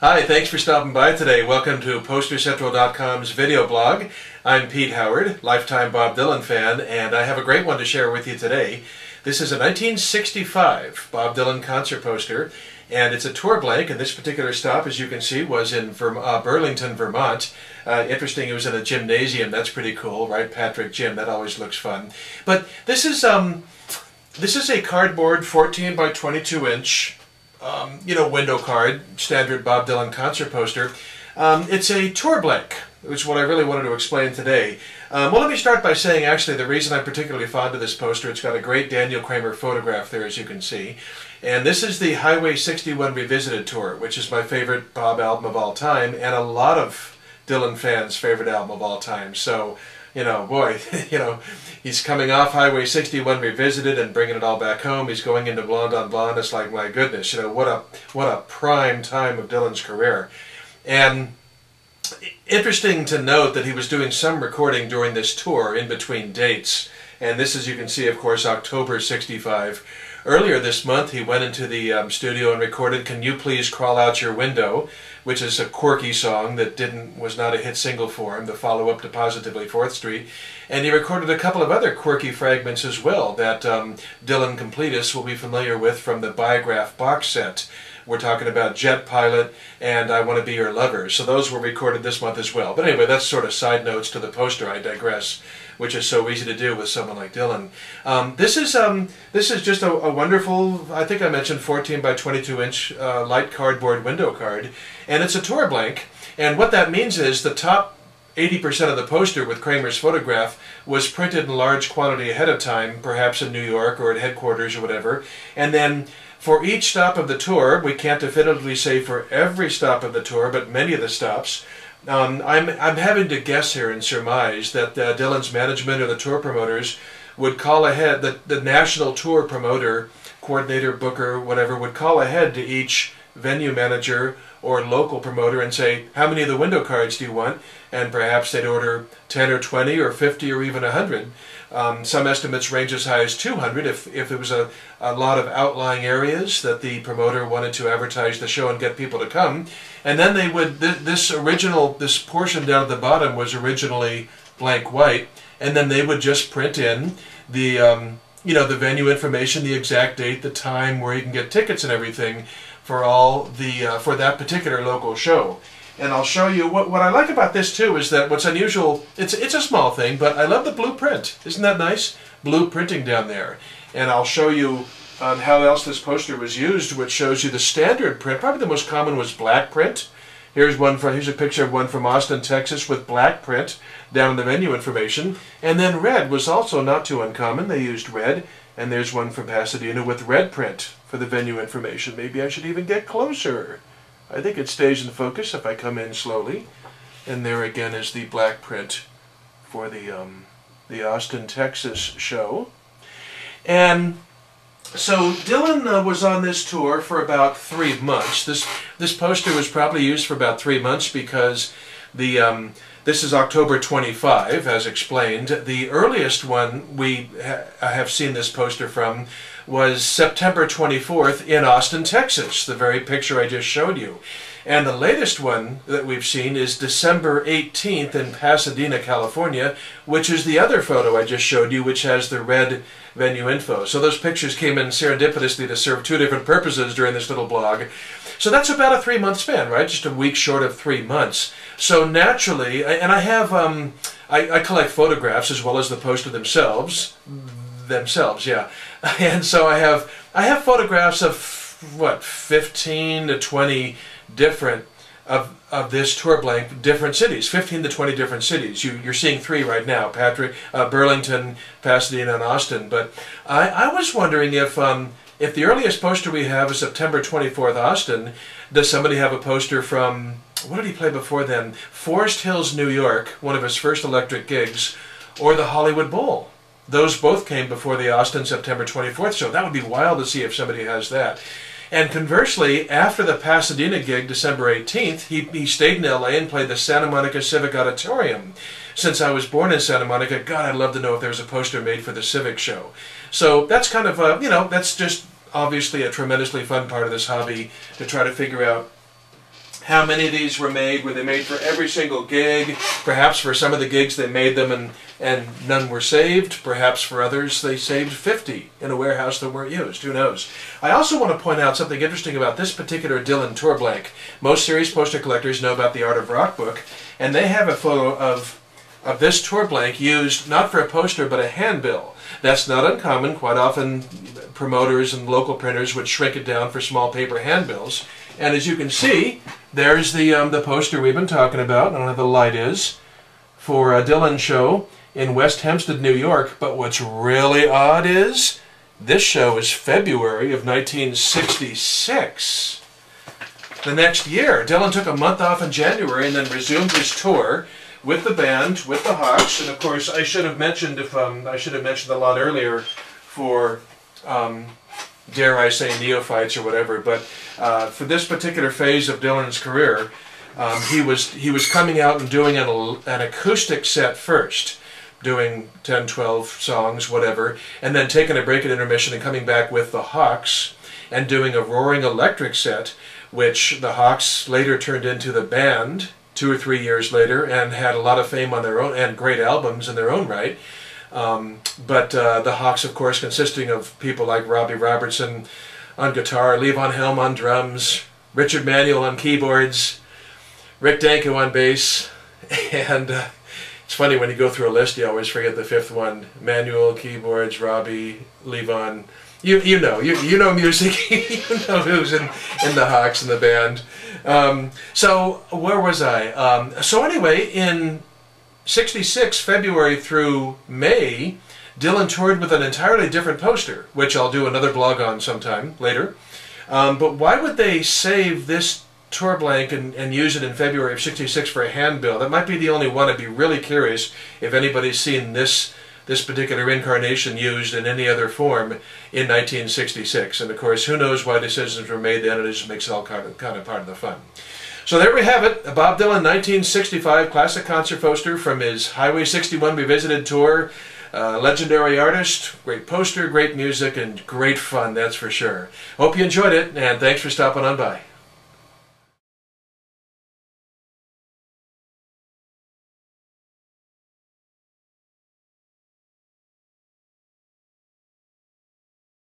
Hi, thanks for stopping by today. Welcome to PosterCentral.com's video blog. I'm Pete Howard, lifetime Bob Dylan fan, and I have a great one to share with you today. This is a 1965 Bob Dylan concert poster, and it's a tour blank, and this particular stop, as you can see, was in Verm uh, Burlington, Vermont. Uh, interesting, it was in a gymnasium. That's pretty cool, right? Patrick Gym, that always looks fun. But this is, um, this is a cardboard 14 by 22 inch um, you know, window card, standard Bob Dylan concert poster. Um, it's a tour blank, which is what I really wanted to explain today. Um, well, let me start by saying actually the reason I'm particularly fond of this poster, it's got a great Daniel Kramer photograph there, as you can see. And this is the Highway 61 Revisited Tour, which is my favorite Bob album of all time, and a lot of Dylan fans' favorite album of all time. So you know, boy, you know, he's coming off Highway 61 revisited and bringing it all back home. He's going into Blonde on Blonde. It's like, my goodness, you know, what a what a prime time of Dylan's career. And interesting to note that he was doing some recording during this tour in between dates. And this, as you can see, of course, October 65. Earlier this month, he went into the um, studio and recorded Can You Please Crawl Out Your Window, which is a quirky song that didn't was not a hit single for him, the follow-up to Positively 4th Street. And he recorded a couple of other quirky fragments as well that um, Dylan Completists will be familiar with from the Biograph box set. We're talking about Jet Pilot and I Want to Be Your Lover. So those were recorded this month as well. But anyway, that's sort of side notes to the poster. I digress which is so easy to do with someone like Dylan. Um, this is um, this is just a, a, wonderful. I think I mentioned 14 by 22 inch uh, light cardboard window card, and it's a tour blank. And what that means is the top 80% of the poster with Kramer's photograph was printed in large quantity ahead of time, perhaps in New York or at headquarters or whatever. And then for each stop of the tour, we can't definitively say for every stop of the tour, but many of the stops, um, I'm, I'm having to guess here and surmise that uh, Dylan's management or the tour promoters would call ahead, the, the national tour promoter, coordinator, booker, whatever, would call ahead to each venue manager or local promoter and say, how many of the window cards do you want? And perhaps they'd order 10 or 20 or 50 or even 100. Um, some estimates range as high as 200 if, if there was a, a lot of outlying areas that the promoter wanted to advertise the show and get people to come. And then they would, th this original, this portion down at the bottom was originally blank white, and then they would just print in the, um, you know, the venue information, the exact date, the time, where you can get tickets and everything for all the, uh, for that particular local show and I'll show you what, what I like about this too is that what's unusual, it's, it's a small thing, but I love the blueprint. Isn't that nice? Blue printing down there. And I'll show you um, how else this poster was used, which shows you the standard print. Probably the most common was black print. Here's one from, here's a picture of one from Austin, Texas with black print down in the venue information. And then red was also not too uncommon. They used red. And there's one from Pasadena with red print for the venue information. Maybe I should even get closer. I think it stays in focus if I come in slowly. And there again is the black print for the, um, the Austin, Texas show. And so Dylan uh, was on this tour for about three months. This, this poster was probably used for about three months because the, um, this is October 25, as explained. The earliest one we ha have seen this poster from was September 24th in Austin, Texas, the very picture I just showed you. And the latest one that we've seen is December 18th in Pasadena, California, which is the other photo I just showed you, which has the red venue info. So those pictures came in serendipitously to serve two different purposes during this little blog. So that's about a three-month span, right? Just a week short of three months. So naturally, and I have, um, I, I collect photographs as well as the poster themselves, themselves, yeah. And so I have, I have photographs of what, 15 to 20 different of of this tour blank different cities 15 to 20 different cities. You you're seeing three right now patrick uh, burlington pasadena and austin. But i i was wondering if um if the earliest poster we have is september 24th austin. Does somebody have a poster from what did he play before then forest hills new york one of his first electric gigs or the hollywood bowl those both came before the austin september 24th show that would be wild to see if somebody has that and conversely, after the Pasadena gig, December 18th, he, he stayed in LA and played the Santa Monica Civic Auditorium. Since I was born in Santa Monica, God, I'd love to know if there was a poster made for the Civic show. So that's kind of, a, you know, that's just obviously a tremendously fun part of this hobby to try to figure out how many of these were made. Were they made for every single gig? Perhaps for some of the gigs they made them and, and none were saved. Perhaps for others they saved 50 in a warehouse that weren't used. Who knows? I also want to point out something interesting about this particular Dylan tour blank. Most serious poster collectors know about the Art of Rock book, and they have a photo of, of this tour blank used not for a poster but a handbill. That's not uncommon. Quite often promoters and local printers would shrink it down for small paper handbills. And as you can see, there's the, um, the poster we've been talking about. I don't know how the light is. For a Dylan show in West Hempstead, New York. But what's really odd is this show is February of 1966. The next year, Dylan took a month off in January and then resumed his tour with the band, with the Hawks, and of course I should have mentioned if um, I should have mentioned a lot earlier for um, dare I say neophytes or whatever, but uh, for this particular phase of Dylan's career, um, he was he was coming out and doing an, an acoustic set first, doing 10, 12 songs, whatever, and then taking a break at intermission and coming back with the Hawks and doing a roaring electric set, which the Hawks later turned into the band two or three years later and had a lot of fame on their own and great albums in their own right. Um, but uh, the Hawks, of course, consisting of people like Robbie Robertson on guitar, Levon Helm on drums, Richard Manuel on keyboards, Rick Danko on bass, and uh, it's funny when you go through a list, you always forget the fifth one: Manuel, keyboards, Robbie, Levon. You you know you you know music. you know who's in in the Hawks and the band. Um, so where was I? Um, so anyway, in 66, February through May, Dylan toured with an entirely different poster, which I'll do another blog on sometime later. Um, but why would they save this tour blank and, and use it in February of 66 for a handbill? That might be the only one. I'd be really curious if anybody's seen this this particular incarnation used in any other form in 1966. And of course, who knows why decisions were made then, it just makes it all kind of, kind of part of the fun. So there we have it, a Bob Dylan 1965 classic concert poster from his Highway 61 Revisited tour. Uh, legendary artist, great poster, great music, and great fun, that's for sure. Hope you enjoyed it, and thanks for stopping on by.